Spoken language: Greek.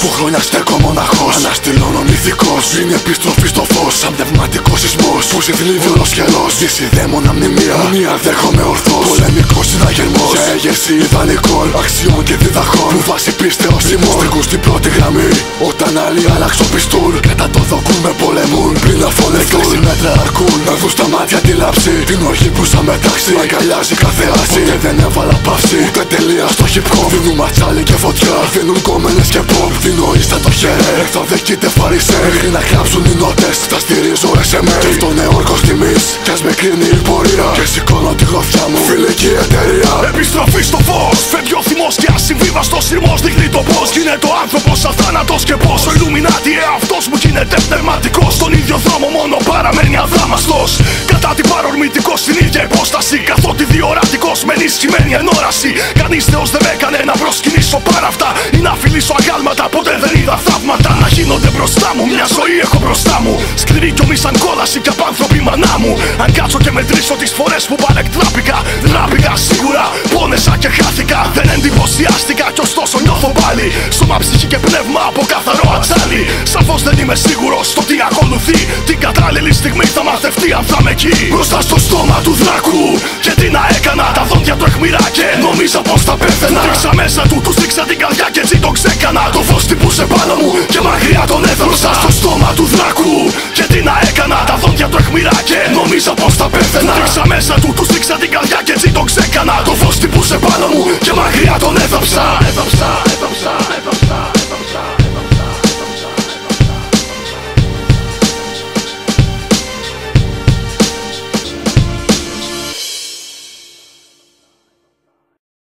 Που χρόνια στέκω μοναχός. Αναστηλώνω μυθικός Είναι επιστροφή στο φως. Σαν πνευματικός σεισμός Που σε θλίβει όλος καιρός Δύση δαίμονα μνημεία Μία δέχομαι ορθός Πολεμικός συναγερμός Για έγερση ιδανικών. Αξιών και διδαχών Που βάσει πίστεως ημών Στεκούν στην πρώτη γραμμή Όταν άλλοι αλλαξοπιστούν Κατά το δοκούν με πολεμούν Πριν να φωνευτούν. Έξι μέτρα αρκούν Να δουν στα μάτια τη λάψη. Την οργή που σαν μετάξει Μ' αγκαλιάζει κάθε άση στο hip hop Δίνουν ματσάλι και φωτιά Δίνουν κόμενες και pop. Δίνω ίστα το χέρι Εκθοδεκείτε φαρισές. Μέχρι να κλάψουν οι νότες Τα στηρίζω SMA Και αυτό είναι όρκος τιμής Κι ας με κρίνει η πορεία. Και σηκώνω τη γροθιά μου Φιλική εταιρεία. Επιστροφή στο φως Φεύγει ο θυμός και ασυμβίβαστος σειρμός. Δείχνει το πώς γίνεται ο άνθρωπος αθάνατος και πώς Ο Ιλουμινάτη εαυτός μου γίνεται πνευματικός στην ίδια υπόσταση Καθότι διορατικός με ενισχυμένη ενόραση. Κανείς θεός δεν με έκανε να προσκυνήσω πάρα αυτά Ή να φιλήσω αγάλματα. Ποτέ δεν είδα θαύματα Να γίνονται μπροστά μου. Μια ζωή έχω μπροστά μου. Σκληρή κι σαν κόλαση κι απάνθρωπη μανά μου. Αν κάτσω και μετρήσω τις φορές που παρεκτράπηκα ωστόσο νιώθω πάλι. Σώμα, ψυχή και πνεύμα από καθαρό ατσάλι Σαφώς δεν είμαι σίγουρος στο τι ακολουθεί. Την κατάλληλη στιγμή θα μαθευτεί αν θα είμαι εκεί. Μπροστά στο στόμα του δράκου. Και τι να έκανα τα δόντια του εχμηρά και Νόμιζα πως θα πέθαινα. Του μέσα του, του στήξα την καρδιά και έτσι το ξέκανα. Το φως τυπούσε πάνω μου και μακριά τον έδωσα στο στόμα του δράκου. Και τι να έκανα τα δόντια του εχμηρά και Νόμιζα πως θα πέθαινα. Του μέσα του, του στήξα την καρδιά και έτσι το ξέκανα. Το φως τυπούσε πάνω μου και μακριά τον έδωσα, έδωσα, έδωσα.